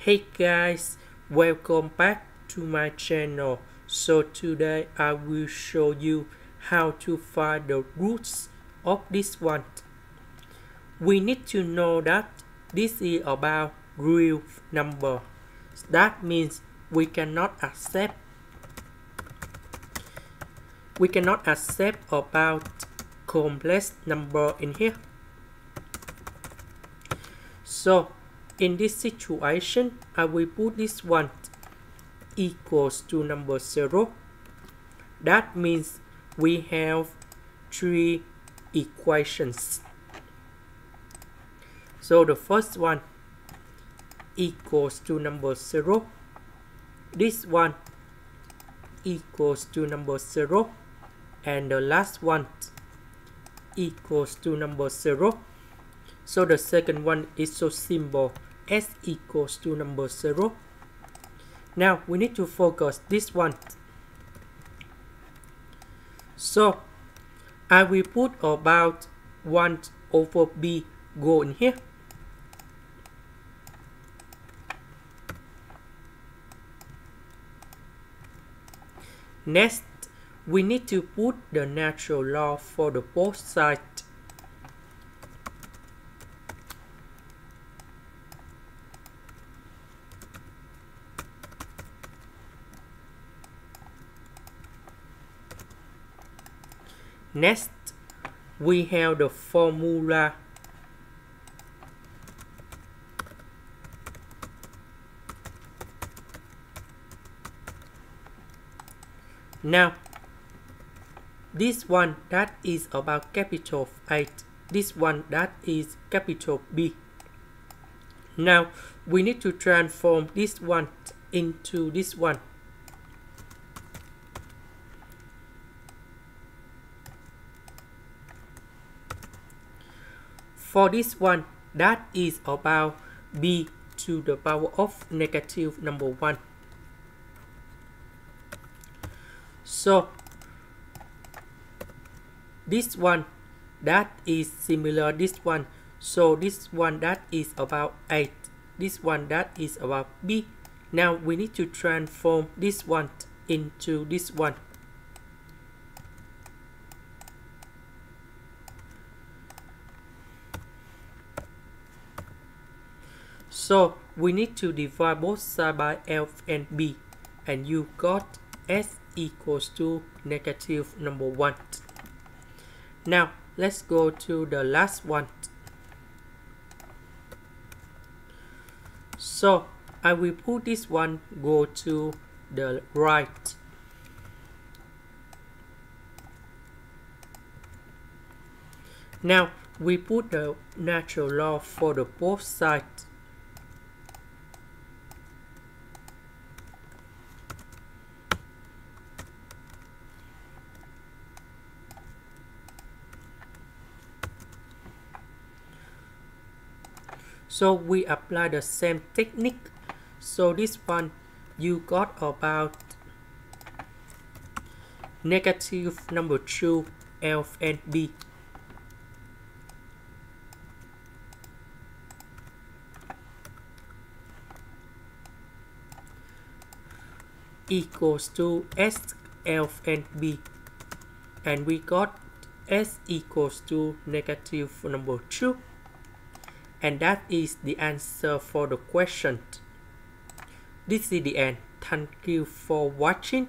Hey guys, welcome back to my channel. So today I will show you how to find the roots of this one. We need to know that this is about real number. That means we cannot accept we cannot accept about complex number in here. So in this situation, I will put this one equals to number 0. That means we have three equations. So the first one equals to number 0. This one equals to number 0. And the last one equals to number 0. So the second one is so simple s equals to number 0. Now we need to focus this one. So I will put about 1 over b go in here. Next, we need to put the natural log for the both sides. Next, we have the formula Now, this one that is about capital 8, this one that is capital B. Now, we need to transform this one into this one. For this one, that is about b to the power of negative number 1. So, this one, that is similar this one. So, this one that is about 8. This one that is about b. Now, we need to transform this one into this one. So we need to divide both sides by f and b and you got s equals to negative number 1. Now let's go to the last one. So I will put this one go to the right. Now we put the natural log for the both sides so we apply the same technique. So this one you got about negative number 2 f and b. Equals to s f and b. And we got s equals to negative number 2 and that is the answer for the question. This is the end. Thank you for watching.